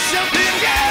myself in, yeah.